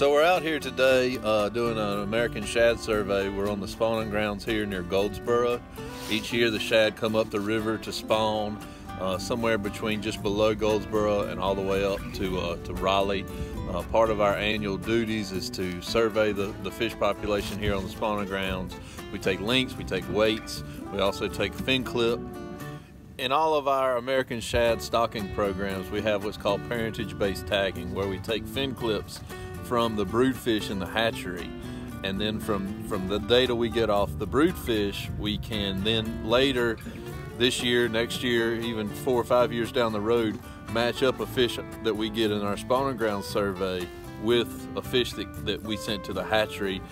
So we're out here today uh, doing an American shad survey. We're on the spawning grounds here near Goldsboro. Each year the shad come up the river to spawn uh, somewhere between just below Goldsboro and all the way up to, uh, to Raleigh. Uh, part of our annual duties is to survey the, the fish population here on the spawning grounds. We take links, we take weights, we also take fin clip. In all of our American shad stocking programs, we have what's called parentage-based tagging, where we take fin clips from the brood fish in the hatchery. And then from from the data we get off the brood fish we can then later this year next year even four or five years down the road match up a fish that we get in our spawning ground survey with a fish that, that we sent to the hatchery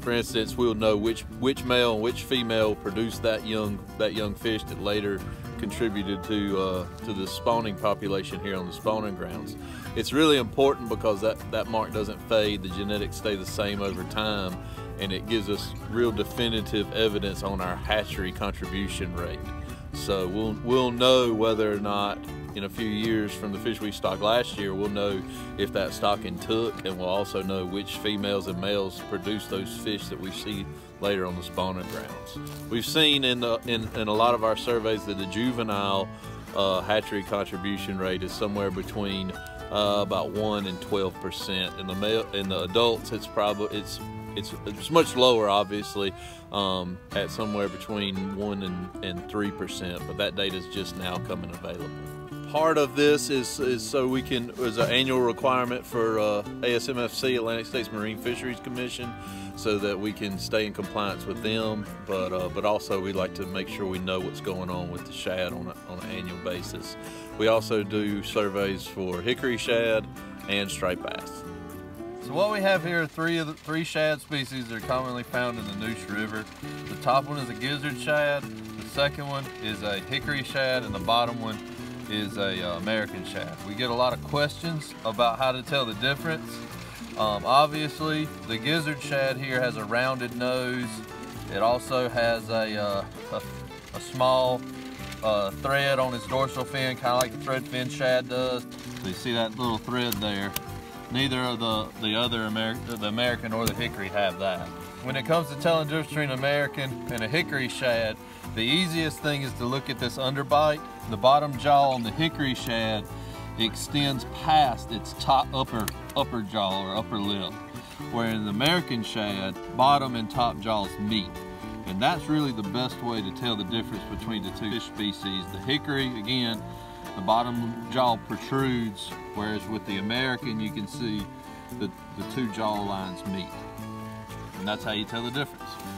for instance we'll know which which male and which female produced that young that young fish that later contributed to uh, to the spawning population here on the spawning grounds. It's really important because that, that mark doesn't fade, the genetics stay the same over time, and it gives us real definitive evidence on our hatchery contribution rate. So we'll, we'll know whether or not in a few years from the fish we stocked last year, we'll know if that stocking took, and we'll also know which females and males produce those fish that we see later on the spawning grounds. We've seen in, the, in, in a lot of our surveys that the juvenile uh, hatchery contribution rate is somewhere between uh, about one and 12 percent. In the male, in the adults, it's probably it's it's it's much lower, obviously, um, at somewhere between one and and three percent. But that data is just now coming available part of this is, is so we can, is an annual requirement for uh, ASMFC, Atlantic States Marine Fisheries Commission, so that we can stay in compliance with them. But, uh, but also we like to make sure we know what's going on with the shad on, a, on an annual basis. We also do surveys for hickory shad and striped bass. So what we have here are three of the three shad species that are commonly found in the Neuse River. The top one is a gizzard shad, the second one is a hickory shad, and the bottom one is a uh, American shad. We get a lot of questions about how to tell the difference. Um, obviously, the gizzard shad here has a rounded nose. It also has a, uh, a, a, small uh, thread on its dorsal fin, kind of like the thread fin shad does. So you see that little thread there. Neither of the, the other Ameri the American or the hickory have that. When it comes to telling difference between an American and a hickory shad, the easiest thing is to look at this underbite. The bottom jaw on the hickory shad extends past its top upper upper jaw or upper lip. Where in the American shad, bottom and top jaws meet. And that's really the best way to tell the difference between the two fish species. The hickory, again, the bottom jaw protrudes, whereas with the American, you can see the, the two jaw lines meet. And that's how you tell the difference.